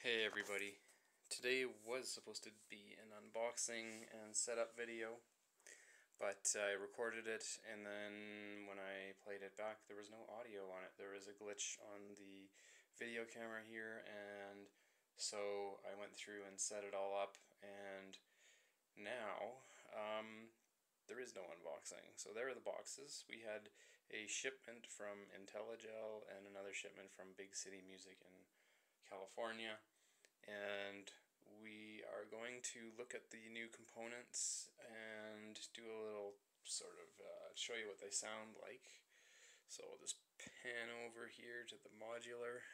Hey everybody. Today was supposed to be an unboxing and setup video, but I recorded it and then when I played it back there was no audio on it. There was a glitch on the video camera here and so I went through and set it all up and now um, there is no unboxing. So there are the boxes. We had a shipment from Intellijel and another shipment from Big City Music in California and we are going to look at the new components and do a little sort of uh, show you what they sound like. So I'll just pan over here to the modular.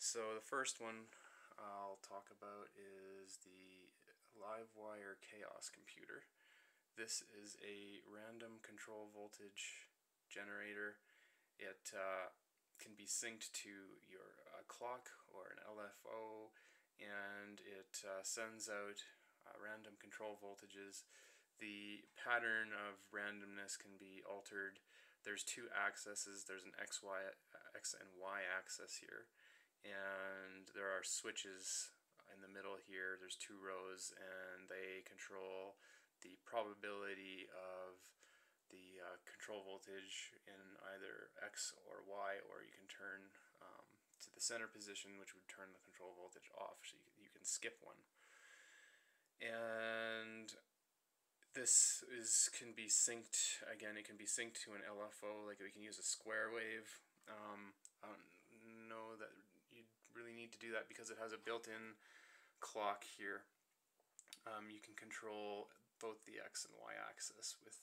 So the first one I'll talk about is the Livewire Chaos computer. This is a random control voltage generator. It uh, can be synced to your clock or an LFO and it uh, sends out uh, random control voltages. The pattern of randomness can be altered. There's two axes. There's an X, y, X and Y axis here. And there are switches in the middle here. There's two rows and they control the probability of the uh, control voltage in either X or Y, or you can turn center position, which would turn the control voltage off, so you, you can skip one. And this is can be synced, again, it can be synced to an LFO, like we can use a square wave. Um, I don't know that you really need to do that because it has a built-in clock here. Um, you can control both the X and Y axis with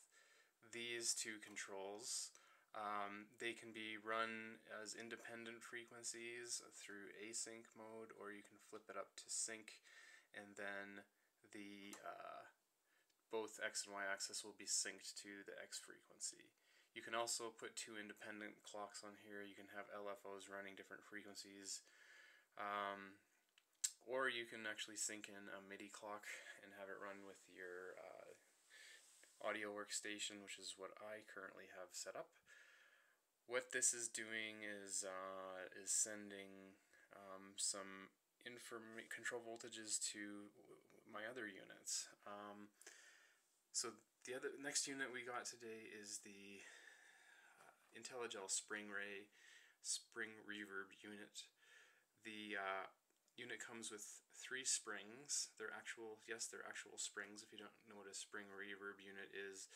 these two controls. Um, they can be run as independent frequencies through async mode, or you can flip it up to sync, and then the uh, both x and y axis will be synced to the x frequency. You can also put two independent clocks on here. You can have LFOs running different frequencies. Um, or you can actually sync in a MIDI clock and have it run with your uh, audio workstation, which is what I currently have set up. What this is doing is uh, is sending um, some inform control voltages to my other units. Um, so the other next unit we got today is the uh, Intellijel Spring Ray Spring Reverb unit. The uh, unit comes with three springs. They're actual, yes, they're actual springs. If you don't know what a spring reverb unit is,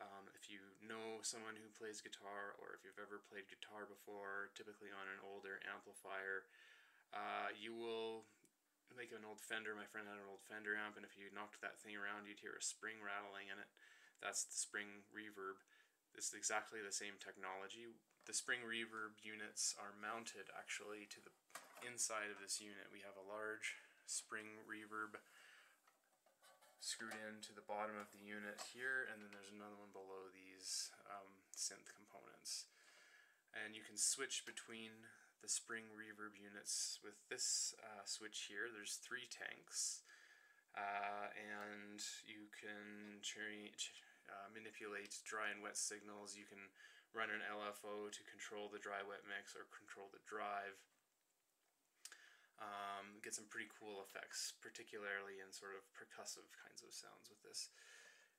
um, if you know someone who plays guitar or if you've ever played guitar before, typically on an older amplifier, uh, you will make an old Fender. My friend had an old Fender amp, and if you knocked that thing around, you'd hear a spring rattling in it. That's the spring reverb. It's exactly the same technology. The spring reverb units are mounted actually to the inside of this unit. We have a large spring reverb screwed into the bottom of the unit here, and then there's another one below these um, synth components. And you can switch between the spring reverb units with this uh, switch here. There's three tanks, uh, and you can change uh, manipulate dry and wet signals. You can run an LFO to control the dry-wet mix or control the drive. Get some pretty cool effects, particularly in sort of percussive kinds of sounds with this.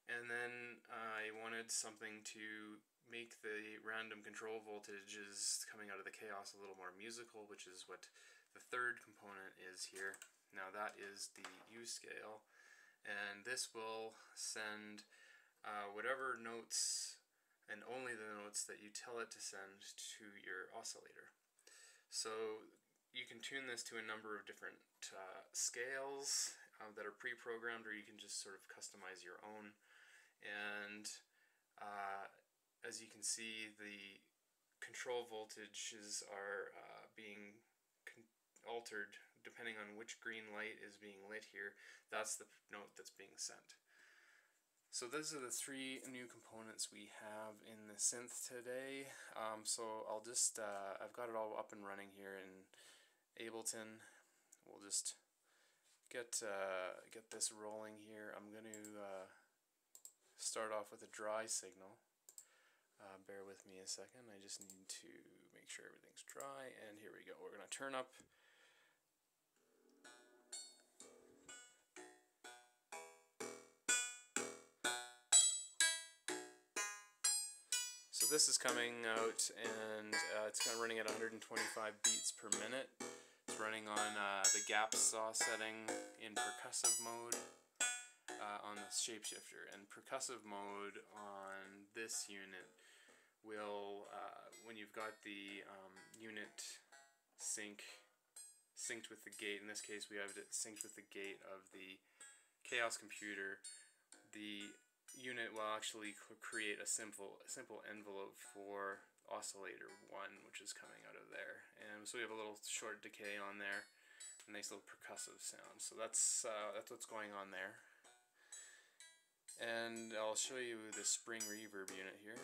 And then I wanted something to make the random control voltages coming out of the chaos a little more musical, which is what the third component is here. Now that is the uScale, and this will send uh, whatever notes and only the notes that you tell it to send to your oscillator. So you can tune this to a number of different uh, scales uh, that are pre-programmed or you can just sort of customize your own. And uh, as you can see the control voltages are uh, being altered depending on which green light is being lit here. That's the note that's being sent. So those are the three new components we have in the synth today. Um, so I'll just, uh, I've got it all up and running here in Ableton. We'll just get, uh, get this rolling here. I'm going to uh, start off with a dry signal. Uh, bear with me a second, I just need to make sure everything's dry, and here we go. We're going to turn up this is coming out and uh, it's kind of running at 125 beats per minute. It's running on uh, the gap saw setting in percussive mode uh, on the shapeshifter and percussive mode on this unit will, uh, when you've got the um, unit sync synced with the gate, in this case we have it synced with the gate of the Chaos computer, the unit will actually create a simple simple envelope for oscillator 1 which is coming out of there. And so we have a little short decay on there a nice little percussive sound. So that's uh, that's what's going on there. And I'll show you the spring reverb unit here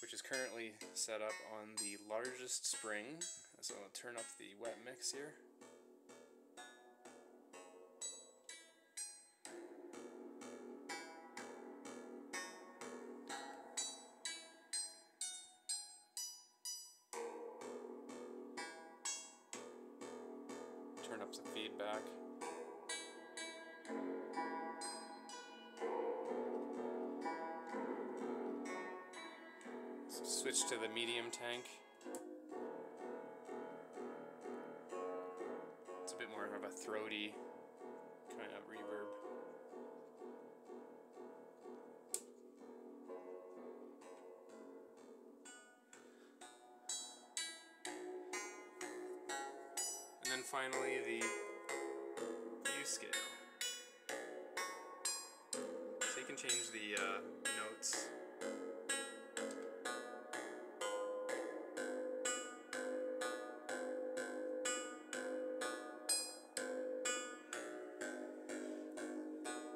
which is currently set up on the largest spring. So I'll turn up the wet mix here turn up the feedback. Switch to the medium tank. It's a bit more of a throaty kind of reverb. And then finally the uScale. So you can change the uh, notes.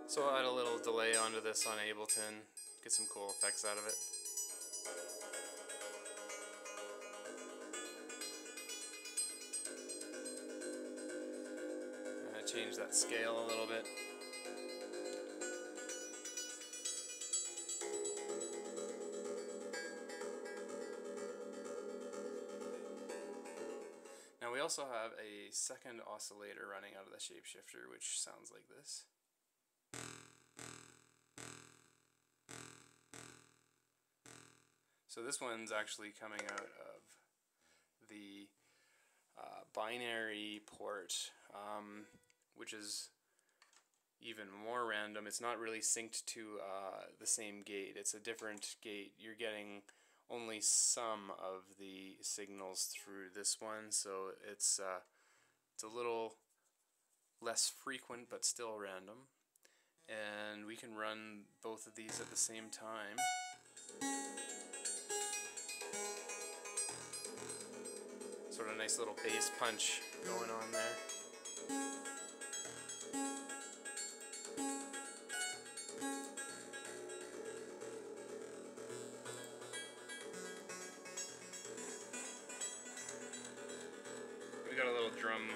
So I'll add a little delay onto this on Ableton, get some cool effects out of it. Change that scale a little bit. Now we also have a second oscillator running out of the shapeshifter which sounds like this. So this one's actually coming out of the uh, binary port. Um, which is even more random. It's not really synced to uh, the same gate. It's a different gate. You're getting only some of the signals through this one, so it's uh, it's a little less frequent but still random. And we can run both of these at the same time. Sort of a nice little bass punch going on there. We got a little drum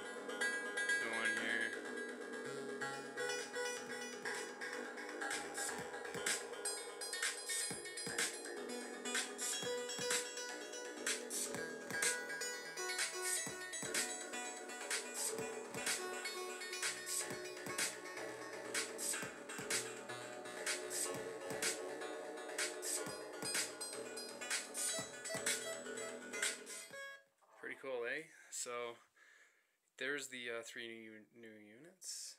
there's the uh, three new, new units.